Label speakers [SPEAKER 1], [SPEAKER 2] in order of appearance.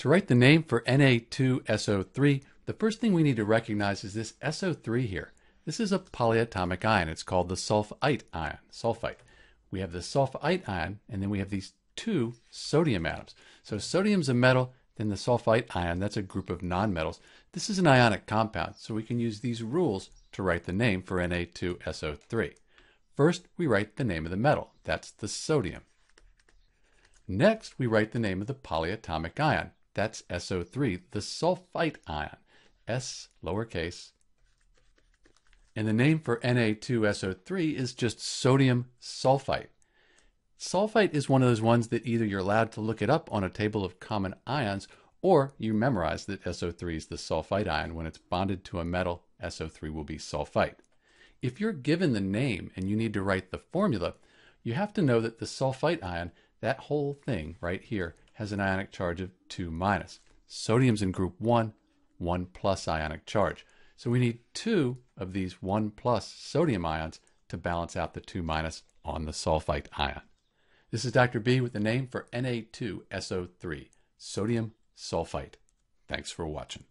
[SPEAKER 1] To write the name for Na2SO3, the first thing we need to recognize is this SO3 here. This is a polyatomic ion. It's called the sulfite ion, sulfite. We have the sulfite ion, and then we have these two sodium atoms. So sodium's a metal, then the sulfite ion, that's a group of nonmetals. This is an ionic compound, so we can use these rules to write the name for Na2SO3. First, we write the name of the metal. That's the sodium. Next, we write the name of the polyatomic ion. That's SO3, the sulfite ion. S lowercase. And the name for Na2SO3 is just sodium sulfite. Sulfite is one of those ones that either you're allowed to look it up on a table of common ions or you memorize that SO3 is the sulfite ion. When it's bonded to a metal, SO3 will be sulfite. If you're given the name and you need to write the formula, you have to know that the sulfite ion, that whole thing right here, has an ionic charge of 2 minus. Sodium's in group 1, 1 plus ionic charge. So we need two of these 1 plus sodium ions to balance out the 2 minus on the sulfite ion. This is Dr. B with the name for Na2SO3, sodium sulfite. Thanks for watching.